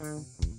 Mm-hmm.